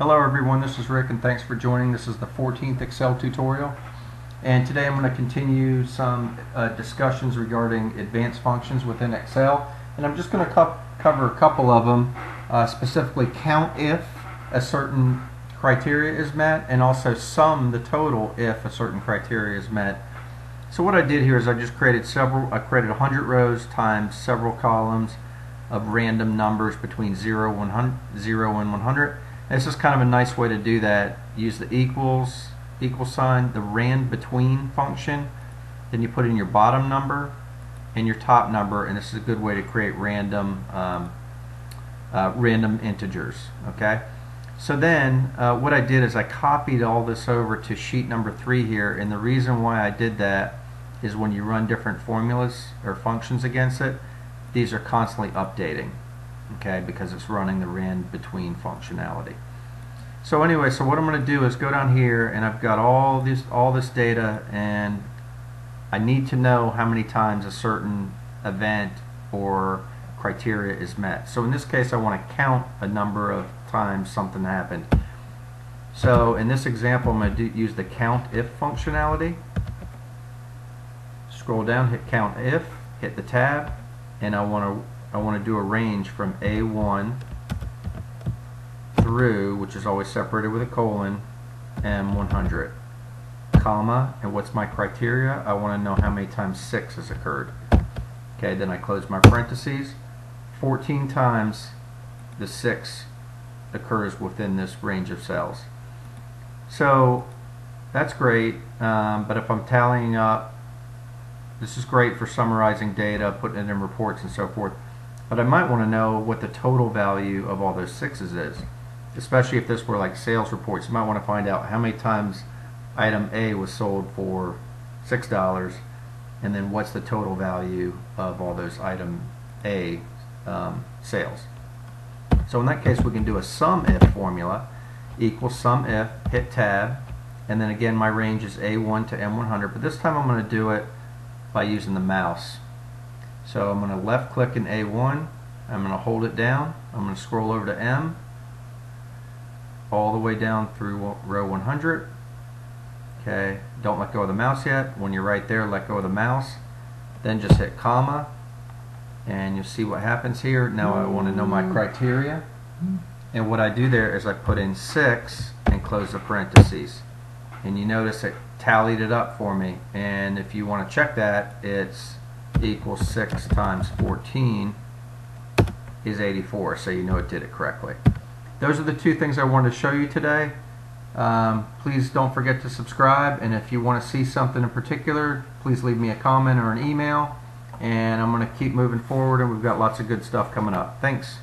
Hello everyone, this is Rick and thanks for joining. This is the 14th Excel tutorial and today I'm going to continue some uh, discussions regarding advanced functions within Excel and I'm just going to co cover a couple of them, uh, specifically count if a certain criteria is met and also sum the total if a certain criteria is met. So what I did here is I just created several, I created 100 rows times several columns of random numbers between 0, 100, 0 and 100 this is kind of a nice way to do that. Use the equals, equal sign, the rand between function. Then you put in your bottom number and your top number, and this is a good way to create random um, uh, random integers. Okay. So then uh, what I did is I copied all this over to sheet number three here, and the reason why I did that is when you run different formulas or functions against it, these are constantly updating okay, because it's running the rand between functionality. So anyway, so what I'm going to do is go down here and I've got all this all this data and I need to know how many times a certain event or criteria is met. So in this case I want to count a number of times something happened. So in this example I'm going to use the count if functionality. Scroll down, hit count if, hit the tab, and I want to I want to do a range from A1 through, which is always separated with a colon, M100, comma, and what's my criteria? I want to know how many times 6 has occurred. Okay, then I close my parentheses. 14 times the 6 occurs within this range of cells. So that's great, um, but if I'm tallying up, this is great for summarizing data, putting it in reports and so forth. But I might want to know what the total value of all those sixes is. Especially if this were like sales reports, you might want to find out how many times item A was sold for $6 and then what's the total value of all those item A um, sales. So in that case we can do a sum if formula equals sum if, hit tab, and then again my range is A1 to M100, but this time I'm going to do it by using the mouse. So I'm going to left click in A1, I'm going to hold it down, I'm going to scroll over to M, all the way down through row 100. Okay, don't let go of the mouse yet. When you're right there, let go of the mouse. Then just hit comma, and you'll see what happens here. Now I want to know my criteria. And what I do there is I put in 6 and close the parentheses. And you notice it tallied it up for me. And if you want to check that, it's equals 6 times 14 is 84, so you know it did it correctly. Those are the two things I wanted to show you today. Um, please don't forget to subscribe, and if you want to see something in particular, please leave me a comment or an email, and I'm going to keep moving forward, and we've got lots of good stuff coming up. Thanks.